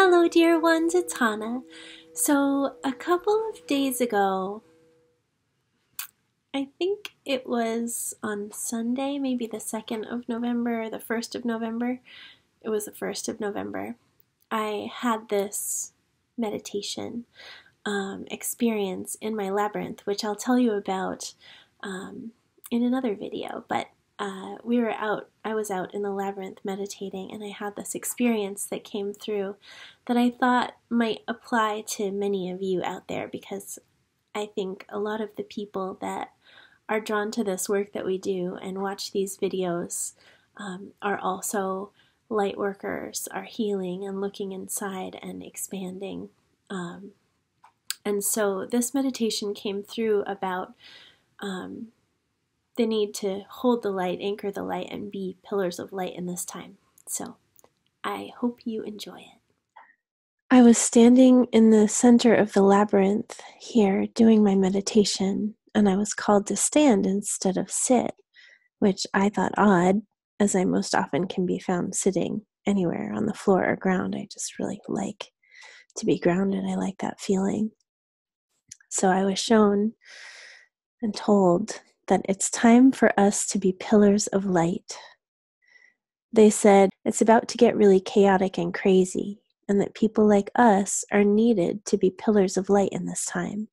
Hello, dear ones, it's Hannah. So, a couple of days ago, I think it was on Sunday, maybe the 2nd of November, or the 1st of November. It was the 1st of November. I had this meditation um, experience in my labyrinth, which I'll tell you about um, in another video. But uh, we were out, I was out in the labyrinth meditating, and I had this experience that came through that I thought might apply to many of you out there because I think a lot of the people that are drawn to this work that we do and watch these videos um, are also light workers, are healing and looking inside and expanding. Um, and so this meditation came through about um, the need to hold the light, anchor the light, and be pillars of light in this time. So I hope you enjoy it. I was standing in the center of the labyrinth here doing my meditation, and I was called to stand instead of sit, which I thought odd, as I most often can be found sitting anywhere on the floor or ground. I just really like to be grounded. I like that feeling. So I was shown and told that it's time for us to be pillars of light. They said it's about to get really chaotic and crazy, and that people like us are needed to be pillars of light in this time.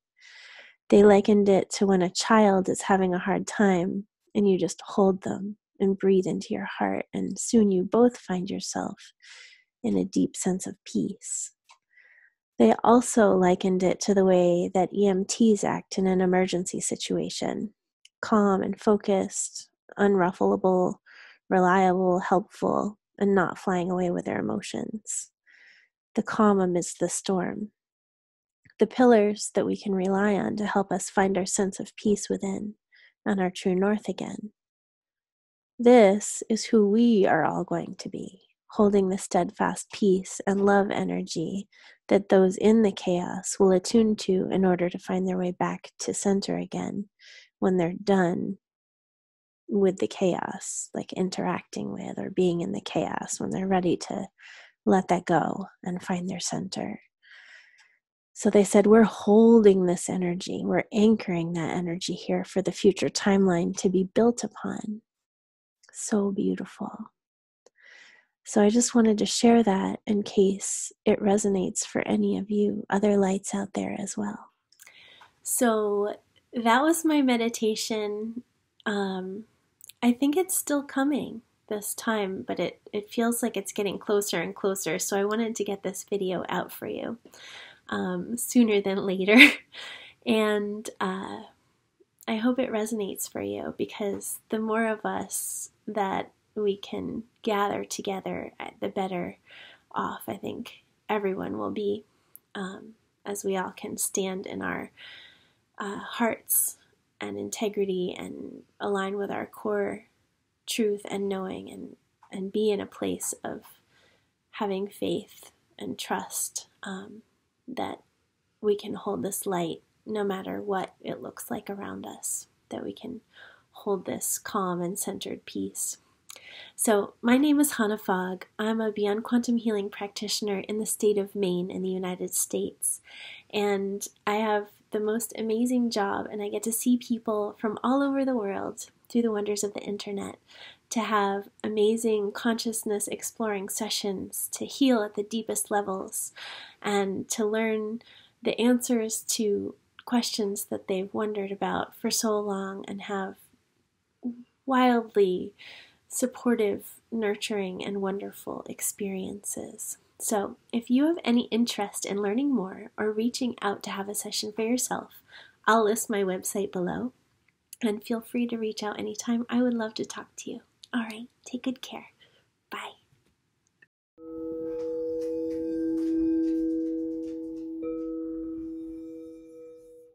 They likened it to when a child is having a hard time and you just hold them and breathe into your heart, and soon you both find yourself in a deep sense of peace. They also likened it to the way that EMTs act in an emergency situation calm and focused, unruffleable, reliable, helpful, and not flying away with their emotions. The calm amidst the storm. The pillars that we can rely on to help us find our sense of peace within and our true north again. This is who we are all going to be, holding the steadfast peace and love energy that those in the chaos will attune to in order to find their way back to center again when they're done with the chaos, like interacting with or being in the chaos, when they're ready to let that go and find their center. So they said, We're holding this energy, we're anchoring that energy here for the future timeline to be built upon. So beautiful. So I just wanted to share that in case it resonates for any of you, other lights out there as well. So that was my meditation. Um, I think it's still coming this time, but it, it feels like it's getting closer and closer. So I wanted to get this video out for you um, sooner than later. and uh, I hope it resonates for you because the more of us that we can gather together, uh, the better off I think everyone will be um, as we all can stand in our uh, hearts and integrity and align with our core truth and knowing and, and be in a place of having faith and trust um, that we can hold this light no matter what it looks like around us, that we can hold this calm and centered peace. So, my name is Hannah Fogg. I'm a Beyond Quantum Healing practitioner in the state of Maine in the United States. And I have the most amazing job, and I get to see people from all over the world through the wonders of the internet to have amazing consciousness exploring sessions to heal at the deepest levels and to learn the answers to questions that they've wondered about for so long and have wildly supportive, nurturing, and wonderful experiences. So, if you have any interest in learning more or reaching out to have a session for yourself, I'll list my website below and feel free to reach out anytime. I would love to talk to you. All right, take good care.